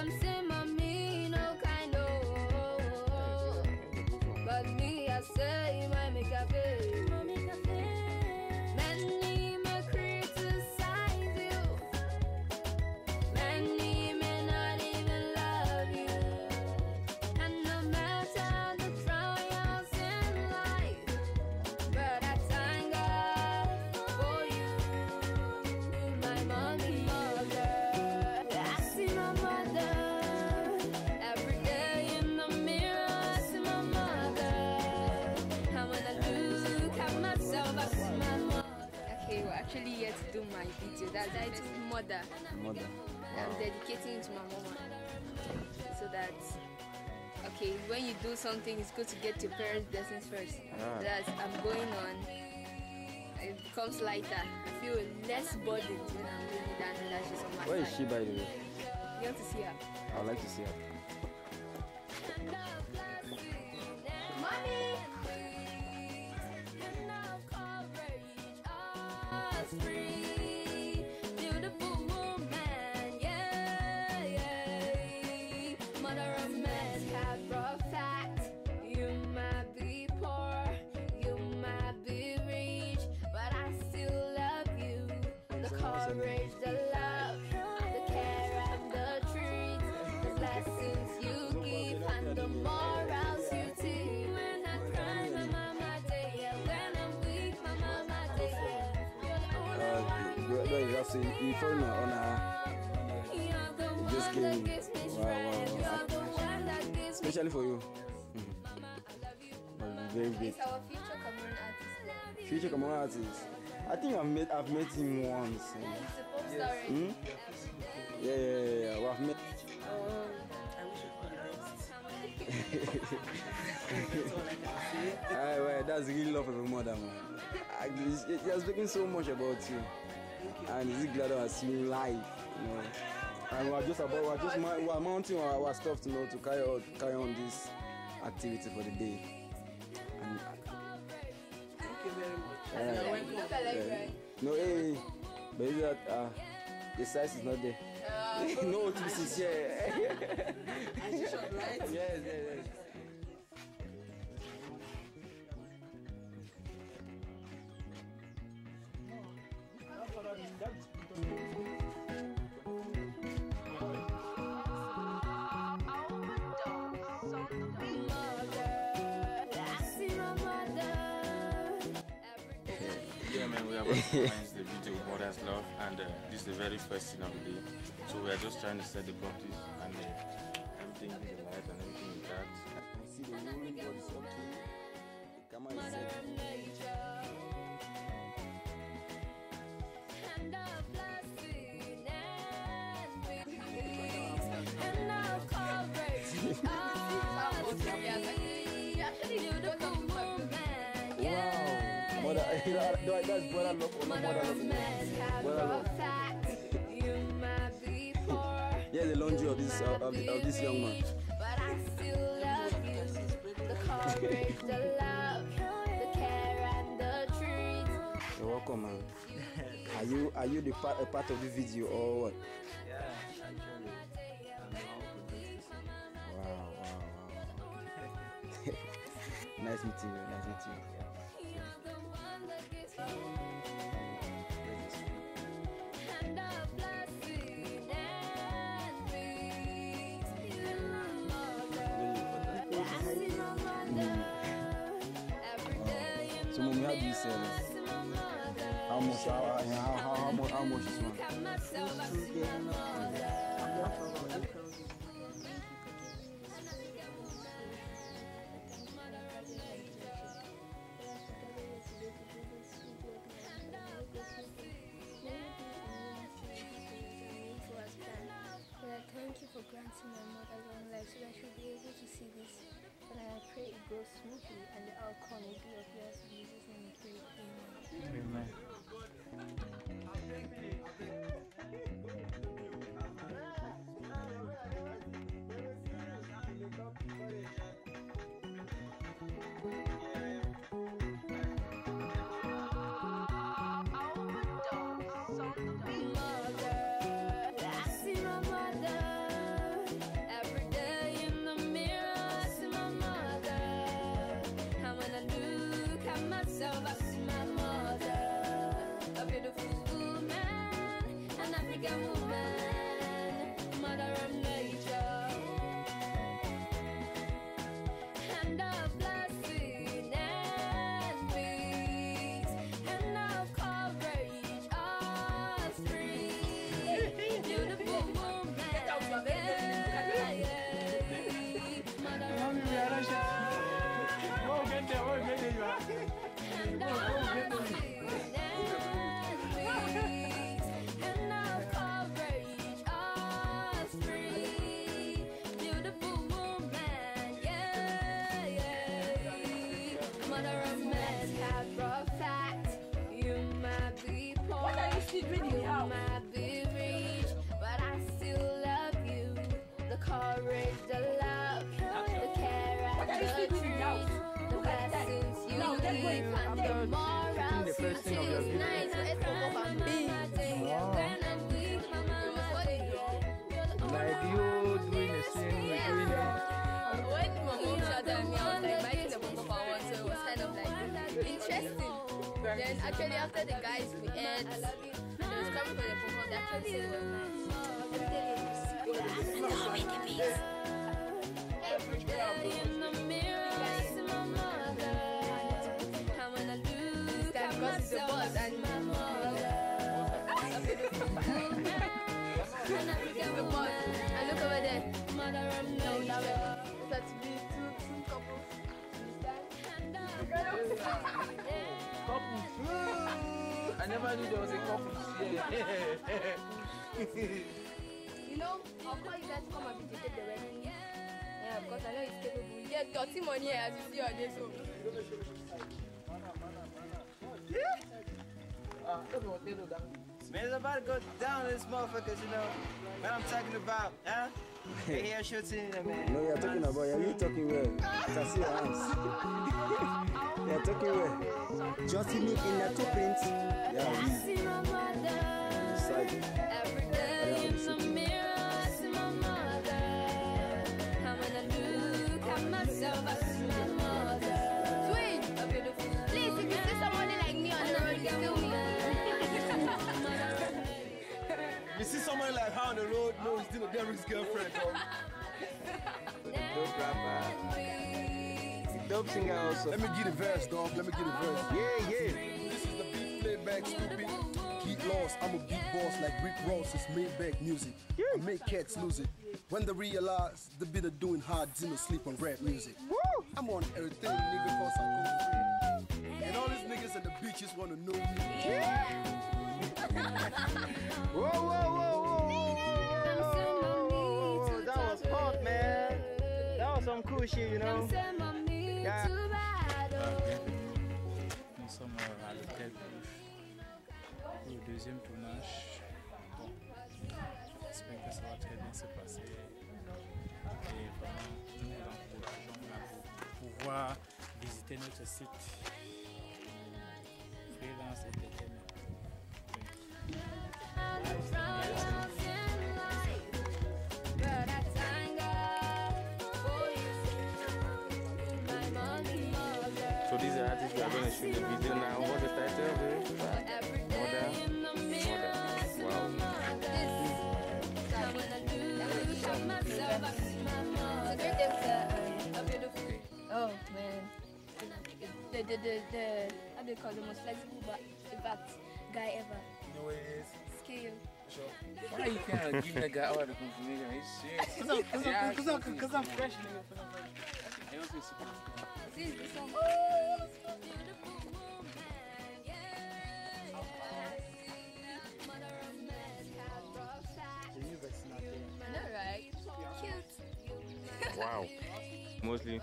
them say mommy no kind of. But me I say my make a face video. That's titled Mother. Mother. I'm dedicating it to my mama. So that okay, when you do something, it's good to get your parents' blessings first. Ah. That's I'm going on. It becomes lighter. I feel less burdened when I'm doing it than that she's on my Where is side. she, by the way? You want to see her? I would like to see her. One. You, you just say, you phone her on her, You're the one just that came. me Wow, wow, wow. You're the one that gives me especially for you. I you. Very. Future community artist. Future Kamara artist. I think I've met I've met him once. He's a pop star. Hmm? Yeah, yeah, yeah, yeah. Well, I've met. Alright, well, that's really love of a mother, man. I, has spoken so much about you. And he's glad to see you live, you know. And we're just about, we're just we're mounting our, our stuff, you know, to carry on, carry on this activity for the day. And, Thank you very much. Yeah. You're welcome. Look at like Yeah. No, hey, but is that uh, the size is not there. no, this is here. And you right? yes, yes, yes. We are about to the video Mother's Love, and uh, this is the very first scene of the day. So we are just trying to set the properties and uh, everything, the light and everything in that. I see the rolling body is okay. The camera is set. Wow. Mother, you know, that- that's love not mother love. You might be poor. Yeah, the laundry of this uh, of, of this young man. But I still love you. The courage, the love, the care and the treat. You're welcome, man. Are you are you the part a part of the video or what? Yeah, actually. Wow, wow, wow. nice meeting you. Nice meeting you. So, mommy, how do you sell I it? see my mother. How much? How, how, how, how, much? How much is one? Thank you for granting my mother long life so that she'll be able to see this. And I pray it goes smoothly and the outcome will be of yours in Jesus' name. we pray. Amen. Amen. My mother. A beautiful woman, an African woman, do? Like you doing the same. When my mom me, I was like the so it was kind of like interesting. Then actually after the guys we ate, it was coming for the actually said it was nice. It's I and- and look over there. mother I never knew there was a couple here. You know, I'll call you guys to come and videotape the wedding. Yeah, because I know he's capable. Yeah, dirty money as you see on this one. Man, it's about to go down to this motherfuckers, you know. What I'm talking about, huh? They here shooting, man. No, you're talking about, you're really talking well. I see your hands. You're talking well. Just me in the two prints. Yeah, it's girlfriend. Dope rapper. Dope singer also. Let me get a verse, dog. Let me get a verse. Yeah, yeah. This is the beat playback, stupid. Keep lost. I'm a beat boss like Rick Ross. It's Maybach music. I make cats lose it. When they realize they been a doing hard, Zimmer sleep on rap music. I'm on everything, nigga, cause I go free. And all these niggas at the beaches wanna know me. Whoa, whoa, whoa, whoa, whoa, some cool shit, you know? Yeah. Nous sommes à l'hôtel Bouche le deuxième tournage. Bon, j'espère que ça va très bien se passer. Et vraiment, nous vous pour pouvoir visiter notre site Freelance Entertainment. Are artists we are going to shoot the video now. What's the title of it? Mother. Oh man. The the the the how do you call the most flexible but in fact guy ever. You know what it is? Scale. Why you can't give that guy all the confirmation? Are you serious? Because I'm, cause I'm, cause I'm, cause I'm fresh, nigga. for the money. It be. This is the song. Wow. Mostly.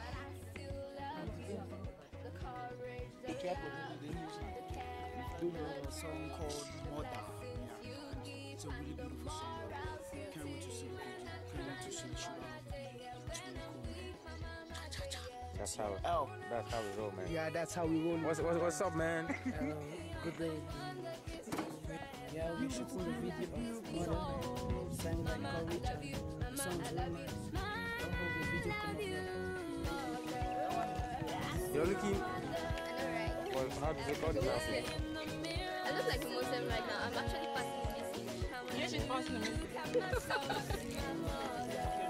Really doing a song called Mother. Yeah. It's a really beautiful song. Can't wait to video. Can't wait to out. It's really cool. That's how. Oh. That's how we roll, man. Yeah, that's how we roll. What's what's, what's up, man? Uh, good day. Yeah, we shooting the video of Mother. Sang like Courage and the song's really nice. I hope the video come out well. You're looking I know, right? for How does it call this outfit? I look like a Muslim right now. I'm actually passing this in. Yeah, she's passing the music.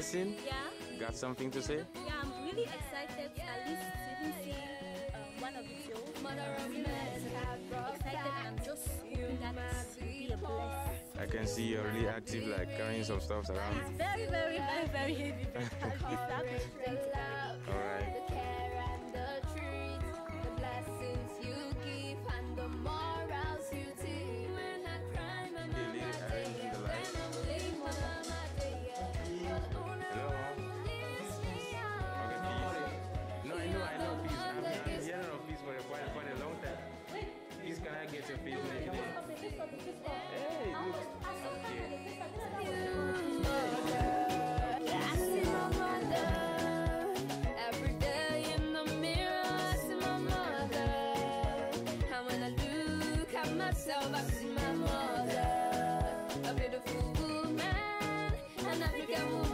Blessing, Yeah, got something to say? yeah, I'm really excited to at least even see um, one of the shows. I'm really, really excited and I'm just hoping that be a bless. I can see you're really active, like carrying some stuff around. It's very, very, very, very heavy. my mother, a beautiful woman, an African woman,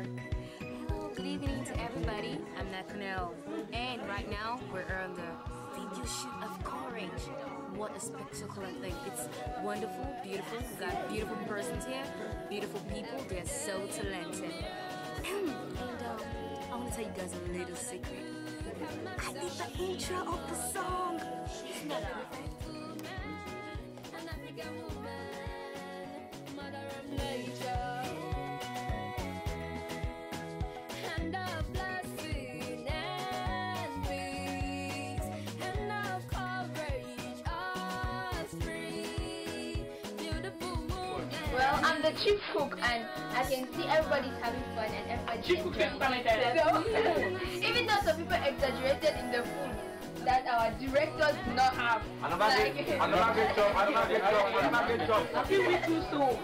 Hello, good evening to everybody. I'm Nathaniel, and right now we're on the video shoot of Courage. What a spectacular thing! It's wonderful, beautiful. We've got beautiful persons here, beautiful people. They're so talented. and um, I want to tell you guys a little secret. I did the intro of the song. Well, I'm the chief cook, and I can see everybody's having fun and everybody's enjoying it. So, even though some people exaggerated in the food that our directors do not have. Another like, Happy week too soon.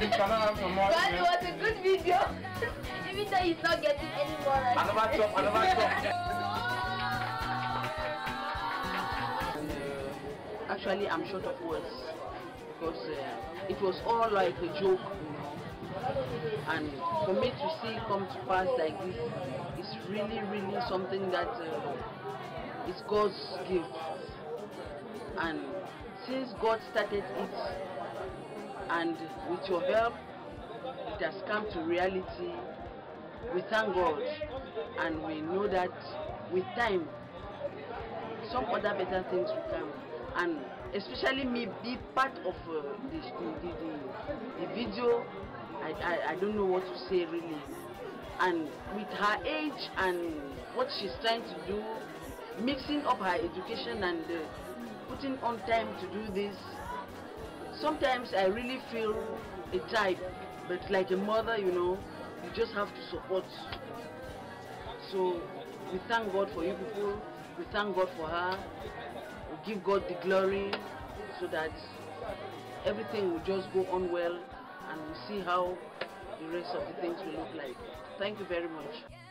But it was a good video, even though he's not getting any more. Another chop, another chop. Actually, I'm short of words because uh, it was all like a joke, you know. And for me to see it come to pass like this is really, really something that uh, is God's gift. And since God started it, and with your help, it has come to reality. We thank God, and we know that with time, some other better things will come. And especially me be part of uh, the, the, the, the video, I, I, I don't know what to say really. And with her age and what she's trying to do, mixing up her education and uh, putting on time to do this, sometimes I really feel a type, but like a mother, you know, you just have to support. So we thank God for you people. We thank God for her. Give God the glory so that everything will just go on well and we'll see how the rest of the things will look like. Thank you very much.